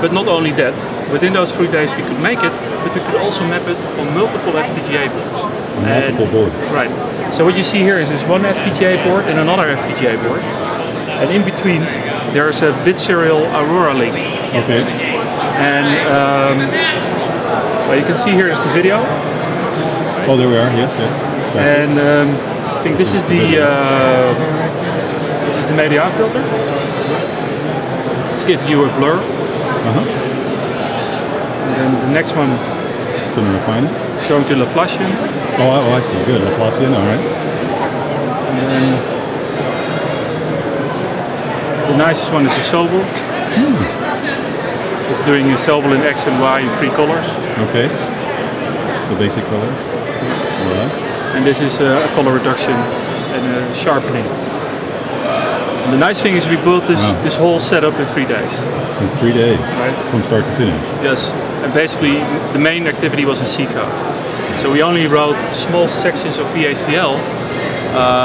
But not only that, within those three days we could make it, but we could also map it on multiple FPGA boards. multiple And- boards. Right. So what you see here is this one FPGA board and another FPGA board. And in between there's a bit serial Aurora link. Okay. And um, well, you can see here is the video. Oh, there we are. Yes, yes. Exactly. And um, I think this is the uh, this is the media filter. It's giving you a blur. Uh-huh. And then the next one It's going to refine it. it. is going to Laplacian. Oh, I- oh, I see. Good. Laplacian. All right. And then the nicest one is the Sobel. Hmm. It's doing a Sobel in X and Y in three colors. Okay. The basic colors. All right. And this is uh, a color reduction and a sharpening. The nice thing is we built this, Wow. this whole setup in three days. In three days, Right. from start to finish. Yes, and basically the main activity was in C code. So we only wrote small sections of VHDL uh,